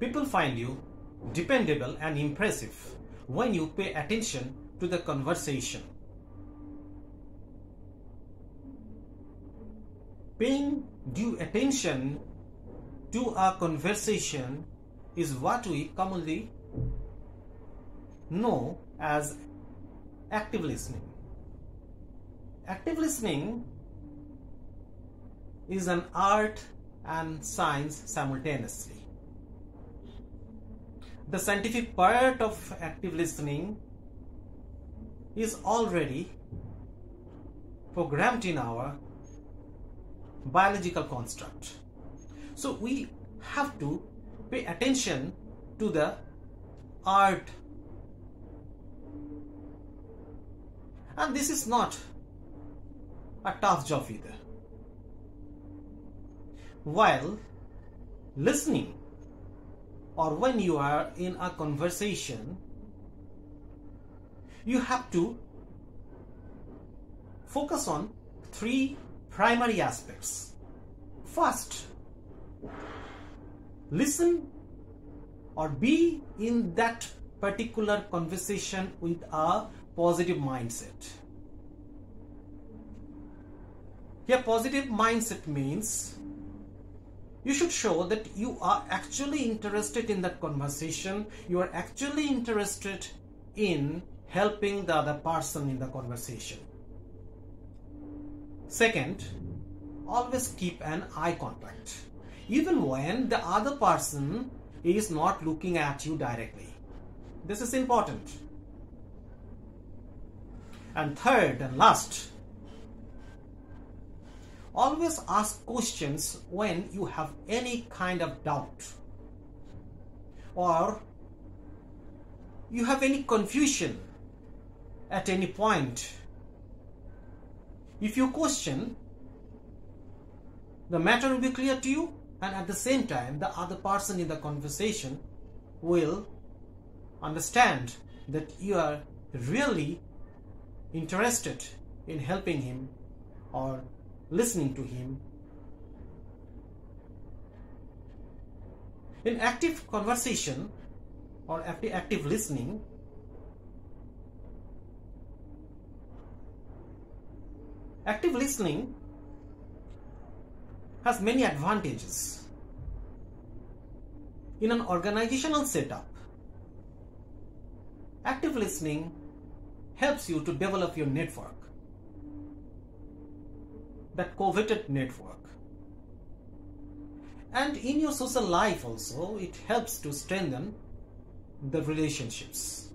People find you dependable and impressive when you pay attention to the conversation. Paying due attention to a conversation is what we commonly know as active listening. Active listening is an art and science simultaneously. The scientific part of active listening is already programmed in our biological construct. So we have to pay attention to the art and this is not a tough job either while listening or when you are in a conversation you have to focus on three primary aspects first listen or be in that particular conversation with a positive mindset. Here positive mindset means you should show that you are actually interested in that conversation, you are actually interested in helping the other person in the conversation. Second, always keep an eye contact even when the other person is not looking at you directly. This is important. And third and last, always ask questions when you have any kind of doubt or you have any confusion at any point. If you question, the matter will be clear to you and at the same time the other person in the conversation will understand that you are really interested in helping him or listening to him. In active conversation or active listening, active listening has many advantages. In an organizational setup, active listening helps you to develop your network, that coveted network. And in your social life also, it helps to strengthen the relationships.